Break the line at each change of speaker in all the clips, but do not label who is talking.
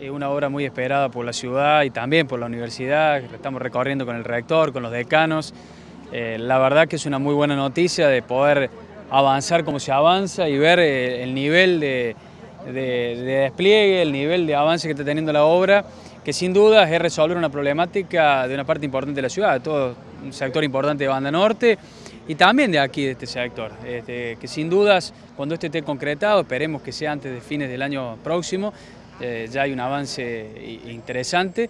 Es una obra muy esperada por la ciudad y también por la universidad, estamos recorriendo con el rector, con los decanos. Eh, la verdad que es una muy buena noticia de poder avanzar como se avanza y ver eh, el nivel de, despliegue, el nivel de avance que está teniendo la obra, que sin duda es resolver una problemática de una parte importante de la ciudad, de todo un sector importante de Banda Norte y también de aquí, de este sector, este, que sin dudas cuando esto esté concretado, esperemos que sea antes de fines del año próximo, eh, ya hay un avance interesante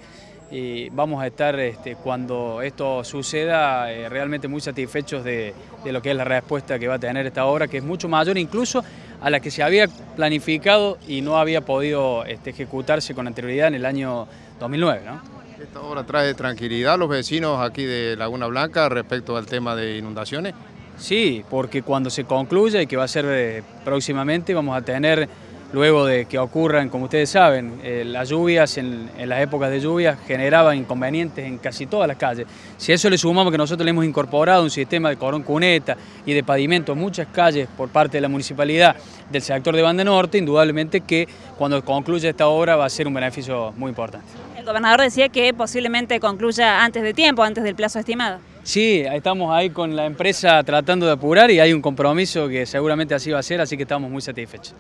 y vamos a estar este, cuando esto suceda eh, realmente muy satisfechos de, lo que es la respuesta que va a tener esta obra, que es mucho mayor incluso a la que se había planificado y no había podido este, ejecutarse con anterioridad en el año 2009.
¿Esta obra trae tranquilidad a los vecinos aquí de Laguna Blanca respecto al tema de inundaciones?
Sí, porque cuando se concluya y que va a ser eh, próximamente vamos a tener luego de que ocurran, como ustedes saben, eh, las lluvias en, las épocas de lluvia generaban inconvenientes en casi todas las calles. Si a eso le sumamos que nosotros le hemos incorporado un sistema de corón cuneta y de pavimento en muchas calles por parte de la municipalidad del sector de Banda Norte, indudablemente que cuando concluya esta obra va a ser un beneficio muy importante.
El gobernador decía que posiblemente concluya antes de tiempo, antes del plazo estimado.
Sí, estamos ahí con la empresa tratando de apurar y hay un compromiso que seguramente así va a ser, así que estamos muy satisfechos.